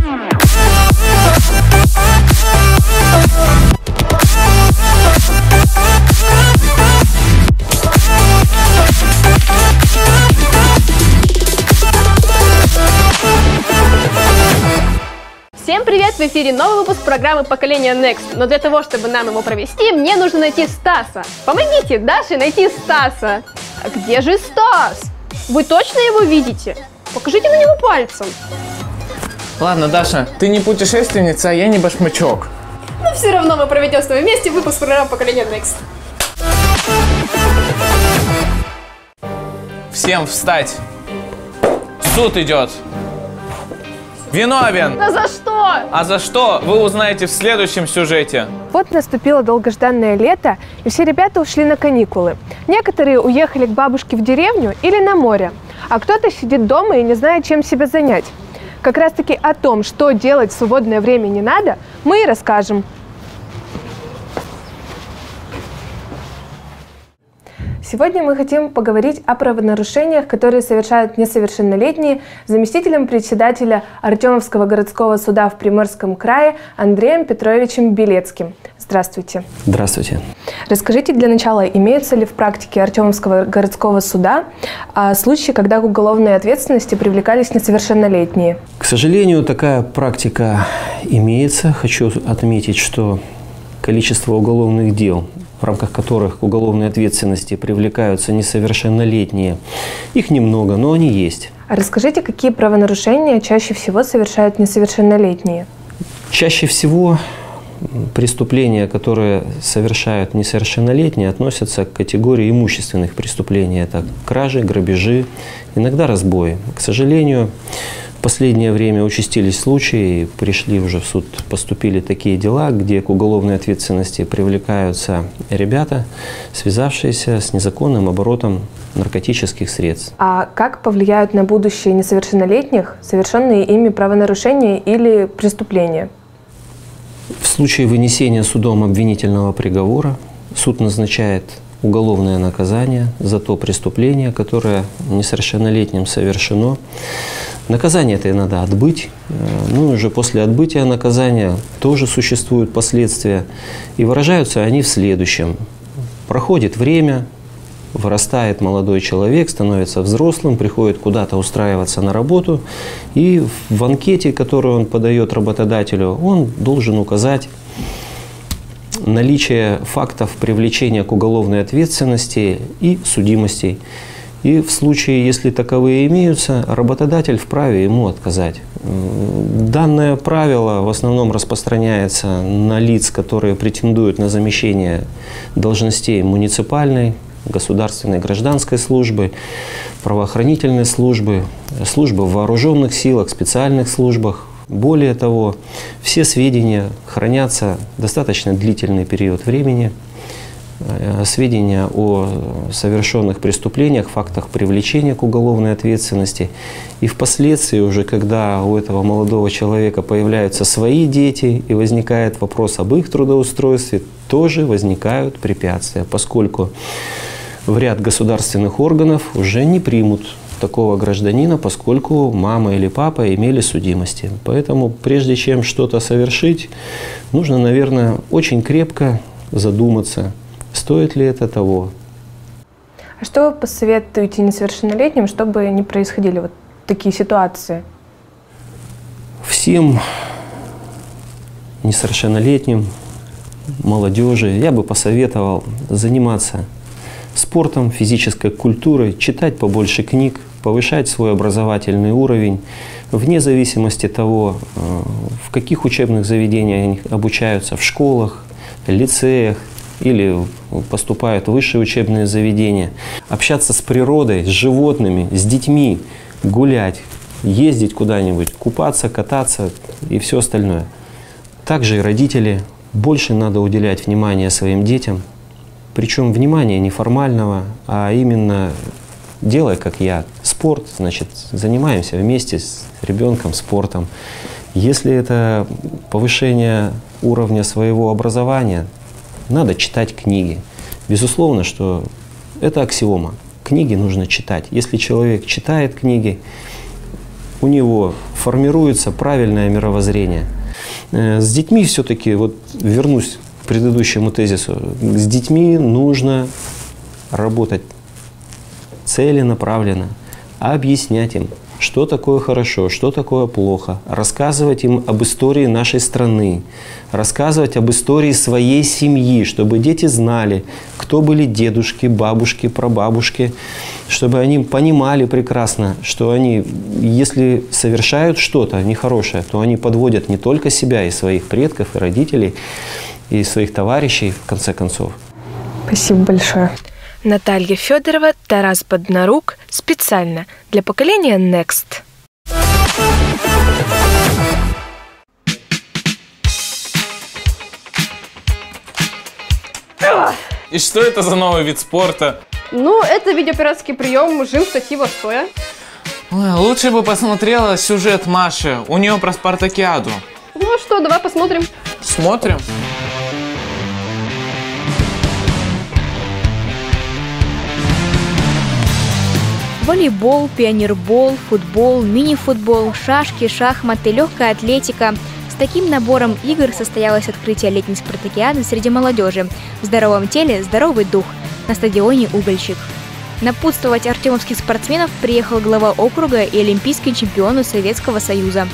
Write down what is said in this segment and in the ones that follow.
Всем привет! В эфире новый выпуск программы «Поколение Next». Но для того, чтобы нам его провести, мне нужно найти Стаса. Помогите Даше найти Стаса. А где же Стас? Вы точно его видите? Покажите на него пальцем. Ладно, Даша, ты не путешественница, а я не башмачок. Но все равно мы проведем с вами вместе выпуск программы «Поколение Next». Всем встать! Суд идет! Виновен! Да за что? А за что, вы узнаете в следующем сюжете. Вот наступило долгожданное лето, и все ребята ушли на каникулы. Некоторые уехали к бабушке в деревню или на море, а кто-то сидит дома и не знает, чем себя занять. Как раз таки о том, что делать в свободное время не надо, мы и расскажем. Сегодня мы хотим поговорить о правонарушениях, которые совершают несовершеннолетние заместителем председателя Артемовского городского суда в Приморском крае Андреем Петровичем Белецким. Здравствуйте. Здравствуйте. Расскажите для начала, имеются ли в практике Артемовского городского суда а, случаи, когда к уголовной ответственности привлекались несовершеннолетние? К сожалению, такая практика имеется. Хочу отметить, что количество уголовных дел в рамках которых к уголовной ответственности привлекаются несовершеннолетние. Их немного, но они есть. А расскажите, какие правонарушения чаще всего совершают несовершеннолетние? Чаще всего преступления, которые совершают несовершеннолетние, относятся к категории имущественных преступлений. Это кражи, грабежи, иногда разбои. К сожалению, в последнее время участились случаи, пришли уже в суд, поступили такие дела, где к уголовной ответственности привлекаются ребята, связавшиеся с незаконным оборотом наркотических средств. А как повлияют на будущее несовершеннолетних совершенные ими правонарушения или преступления? В случае вынесения судом обвинительного приговора суд назначает уголовное наказание за то преступление, которое несовершеннолетним совершено. Наказание это надо отбыть. Э, ну, уже после отбытия наказания тоже существуют последствия. И выражаются они в следующем. Проходит время, вырастает молодой человек, становится взрослым, приходит куда-то устраиваться на работу, и в анкете, которую он подает работодателю, он должен указать наличие фактов привлечения к уголовной ответственности и судимостей. И в случае, если таковые имеются, работодатель вправе ему отказать. Данное правило в основном распространяется на лиц, которые претендуют на замещение должностей муниципальной, государственной, гражданской службы, правоохранительной службы, службы в вооруженных силах, специальных службах. Более того, все сведения хранятся достаточно длительный период времени – сведения о совершенных преступлениях, фактах привлечения к уголовной ответственности. И впоследствии уже, когда у этого молодого человека появляются свои дети и возникает вопрос об их трудоустройстве, тоже возникают препятствия, поскольку в ряд государственных органов уже не примут такого гражданина, поскольку мама или папа имели судимости. Поэтому прежде чем что-то совершить, нужно, наверное, очень крепко задуматься – Стоит ли это того? А что вы посоветуете несовершеннолетним, чтобы не происходили вот такие ситуации? Всем несовершеннолетним, молодежи я бы посоветовал заниматься спортом, физической культурой, читать побольше книг, повышать свой образовательный уровень, вне зависимости того, э, в каких учебных заведениях они обучаются, в школах, лицеях, или поступают в высшие учебные заведения, общаться с природой, с животными, с детьми, гулять, ездить куда-нибудь, купаться, кататься и все остальное. Также и родители, больше надо уделять внимание своим детям, причем внимание не формального, а именно делая, как я, спорт, значит, занимаемся вместе с ребенком спортом. Если это повышение уровня своего образования, надо читать книги. Безусловно, что это аксиома. Книги нужно читать. Если человек читает книги, у него формируется правильное мировоззрение. Э, С детьми все-таки, вот вернусь к предыдущему тезису, с детьми нужно работать целенаправленно, объяснять им, что такое хорошо, что такое плохо, рассказывать им об истории нашей страны, рассказывать об истории своей семьи, чтобы дети знали, кто были дедушки, бабушки, прабабушки, чтобы они понимали прекрасно, что они, если совершают что-то нехорошее, то они подводят не только себя и своих предков, и родителей, и своих товарищей, в конце концов. Спасибо большое. Наталья Федорова, Тарас Боднарук. Специально для поколения Next. И что это за новый вид спорта? Ну, это видеооператорский прием жим штатива стоя. Ой, лучше бы посмотрела сюжет Маши. У нее про Спартакиаду. Ну что, давай посмотрим. Смотрим. Волейбол, пионербол, футбол, мини-футбол, шашки, шахматы, легкая атлетика. С таким набором игр состоялось открытие летней спартакиады среди молодежи. В здоровом теле здоровый дух на стадионе «Угольщик». Напутствовать артемовских спортсменов приехал глава округа и олимпийский чемпион Советского Союза.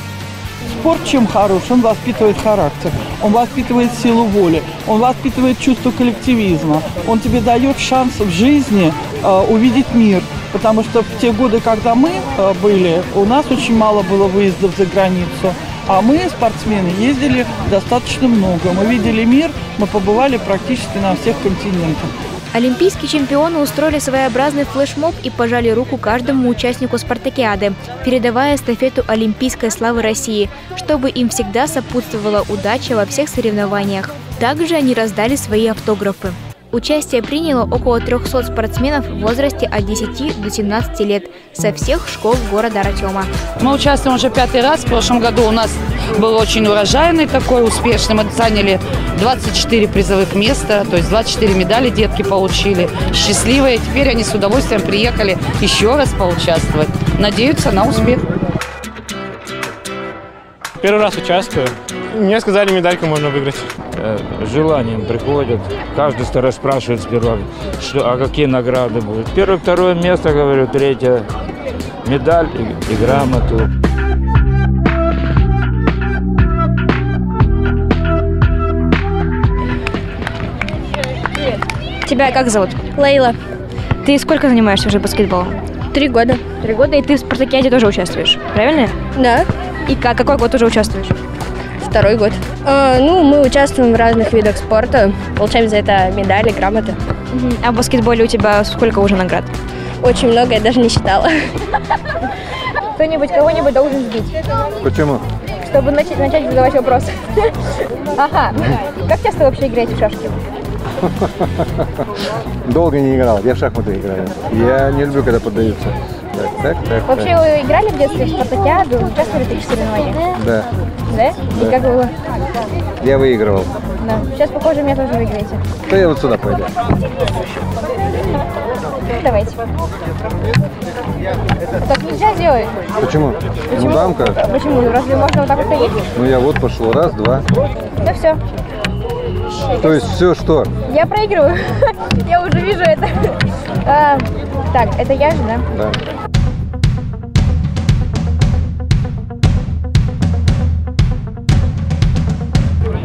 Спорт чем хорош? Он воспитывает характер, он воспитывает силу воли, он воспитывает чувство коллективизма, он тебе дает шанс в жизни увидеть мир. Потому что в те годы, когда мы э, были, у нас очень мало было выездов за границу. А мы, спортсмены, ездили достаточно много. Мы видели мир, мы побывали практически на всех континентах. Олимпийские чемпионы устроили своеобразный флешмоб и пожали руку каждому участнику спартакиады, передавая эстафету олимпийской славы России, чтобы им всегда сопутствовала удача во всех соревнованиях. Также они раздали свои автографы. Участие приняло около 300 спортсменов в возрасте от 10 до 17 лет со всех школ города Артема. Мы участвуем уже пятый раз. В прошлом году у нас был очень урожайный такой, успешный. Мы заняли 24 призовых места, то есть 24 медали детки получили. Счастливые. Теперь они с удовольствием приехали еще раз поучаствовать. Надеются на успех. Первый раз участвую. Мне сказали, медальку можно выиграть. э, желанием приходят. Каждый старый спрашивает сперва, что, а какие награды будут. Первое, второе место, говорю, третье медаль и, и грамоту. Тебя как зовут? Лейла. Ты сколько занимаешься уже баскетболом? Три года. Три года, и ты в спартакиаде тоже участвуешь, правильно? Да, И как, какой год уже участвуешь? Второй год. А, ну, мы участвуем в разных видах спорта, получаем за это медали, грамоты. А в баскетболе у тебя сколько уже наград? Очень много, я даже не считала. Кто-нибудь кого-нибудь должен сбить, Почему? чтобы начать, начать задавать вопросы. Ага. Как часто вообще играете в шашки? Долго не играл, я в шахматы играю. Я не люблю, когда поддаются. Так, так, так. Вообще так. вы играли в детстве в спартакиаду? Участвовали в таких соревнованиях? Да, Да? И как было? я выигрывал. Да. Сейчас, похоже, меня тоже выиграете. То я вот сюда пойду. Давайте. Так нельзя делать. Почему? Ну, дамка. Почему? Разве можно вот так вот ходить? Ну, я вот пошел. Раз, два. Да все. То есть все что? Я проигрываю. Я уже вижу это. А, так, это я же, да? Да.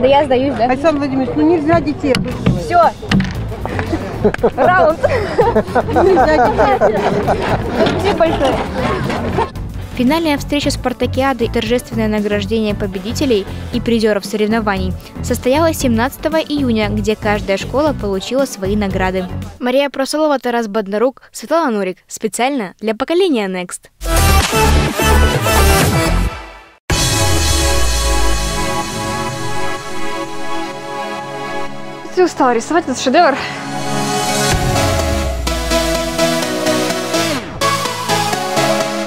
Да я сдаюсь, да? Александр Владимирович, ну нельзя детей. Все. Раунд. Спасибо большое. Финальная встреча спартакиады и торжественное награждение победителей и призеров соревнований состоялась 17 июня, где каждая школа получила свои награды. Мария Просолова, Тарас Боднарук, Светлана Нурик. Специально для поколения Next. Ты устала рисовать этот шедевр?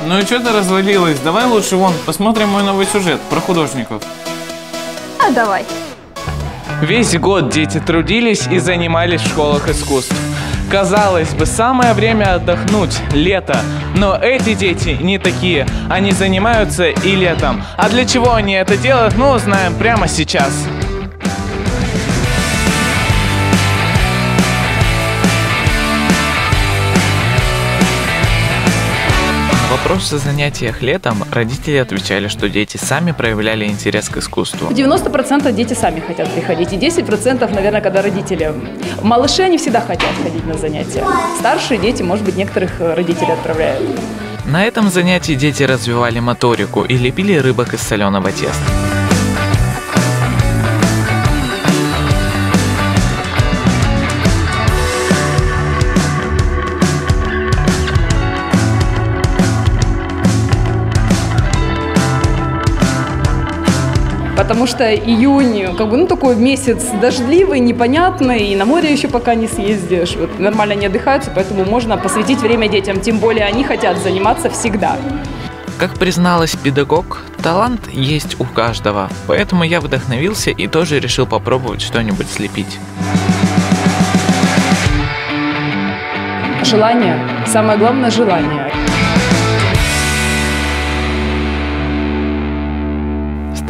Ну и что ты развалилась? Давай лучше вон, посмотрим мой новый сюжет про художников. А давай. Весь год дети трудились и занимались в школах искусств. Казалось бы, самое время отдохнуть, лето. Но эти дети не такие. Они занимаются и летом. А для чего они это делают, мы узнаем прямо сейчас. На вопросы о занятиях летом родители отвечали, что дети сами проявляли интерес к искусству. 90% дети сами хотят приходить, и 10%, наверное, когда родители... Малыши, они всегда хотят ходить на занятия. Старшие дети, может быть, некоторых родители отправляют. На этом занятии дети развивали моторику и лепили рыбок из соленого теста. Потому что июнь, как бы, ну, такой месяц дождливый, непонятный, и на море еще пока не съездишь. Вот, нормально не отдыхаются, поэтому можно посвятить время детям. Тем более они хотят заниматься всегда. Как призналась педагог, талант есть у каждого, поэтому я вдохновился и тоже решил попробовать что-нибудь слепить. Желание. Самое главное – желание.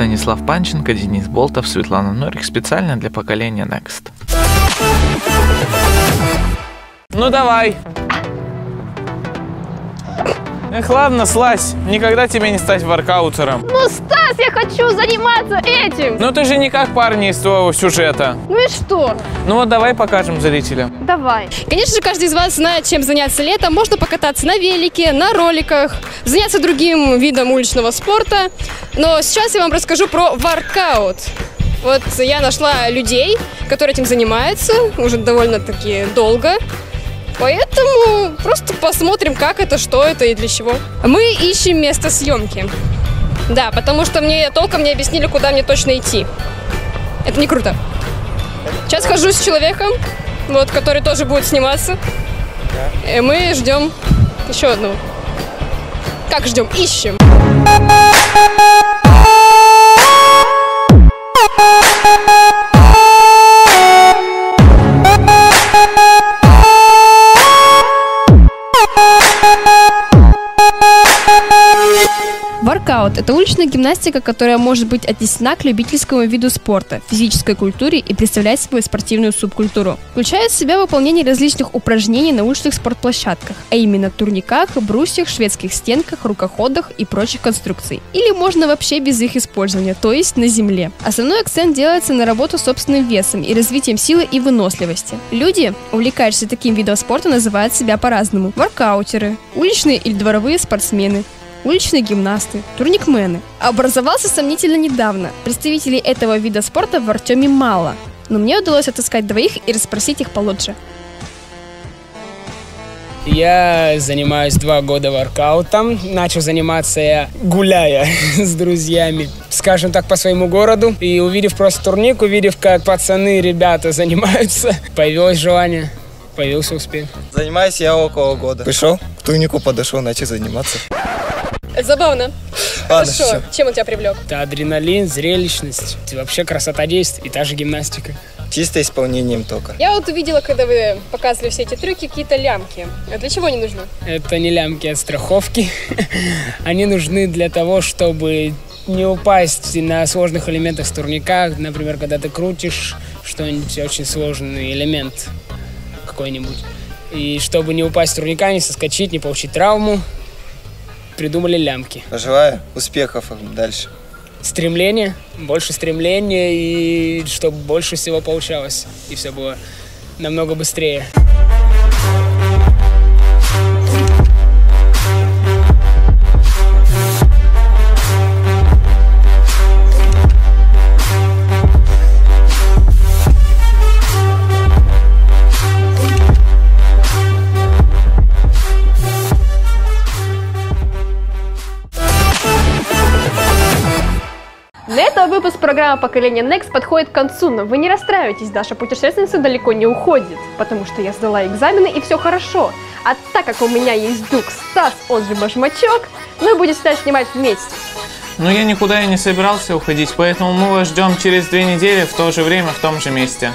Станислав Панченко, Денис Болтов, Светлана Норик специально для поколения Next. Ну давай. Эх, ладно, слазь. Никогда тебе не стать воркаутером. Ну, Стас, я хочу заниматься этим. Ну ты же не как парни из твоего сюжета. Ну и что? Ну вот давай покажем зрителям. Давай. Конечно же, каждый из вас знает, чем заняться летом. Можно покататься на велике, на роликах, заняться другим видом уличного спорта. Но сейчас я вам расскажу про воркаут. Вот я нашла людей, которые этим занимаются уже довольно-таки долго. Поэтому просто посмотрим, как это, что это и для чего. Мы ищем место съемки. Да, потому что мне толком не объяснили, куда мне точно идти. Это не круто. Сейчас хожу с человеком, вот, который тоже будет сниматься. И мы ждем еще одного. Как ждем? Ищем. Уличная гимнастика, которая может быть отнесена к любительскому виду спорта, физической культуре и представлять собой спортивную субкультуру. Включает в себя выполнение различных упражнений на уличных спортплощадках, а именно турниках, брусьях, шведских стенках, рукоходах и прочих конструкций. Или можно вообще без их использования, то есть на земле. Основной акцент делается на работу с собственным весом и развитием силы и выносливости. Люди, увлекающиеся таким видом спорта, называют себя по-разному. Воркаутеры, уличные или дворовые спортсмены, уличные гимнасты, турникмены. Образовался сомнительно недавно. Представителей этого вида спорта в Артеме мало, но мне удалось отыскать двоих и расспросить их получше. Я занимаюсь два года воркаутом. Начал заниматься я гуляя с друзьями, скажем так, по своему городу. И увидев просто турник, увидев, как пацаны, ребята занимаются, появилось желание, появился успех. Занимаюсь я около года. Пришел, к турнику подошел, начал заниматься. Забавно. Ладно, Хорошо. всё. Чем он тебя привлек? Это адреналин, зрелищность, и вообще красота действий, и та же гимнастика. Чисто исполнением только. Я вот увидела, когда вы показывали все эти трюки, какие-то лямки. А для чего они нужны? Это не лямки от страховки. Они нужны для того, чтобы не упасть на сложных элементах с турника. Например, когда ты крутишь что-нибудь очень сложный элемент какой-нибудь. И чтобы не упасть с турника, не соскочить, не получить травму, придумали лямки. Желаю успехов дальше. Стремление, больше стремления и чтобы больше всего получалось. И все было намного быстрее. Программы «Поколение Next» подходит к концу, но вы не расстраивайтесь, Даша путешественница далеко не уходит, потому что я сдала экзамены и все хорошо. А так как у меня есть друг Стас, он же Башмачок, мы будем всегда снимать вместе. Но я никуда и не собирался уходить, поэтому мы вас ждем через две недели в то же время, в том же месте.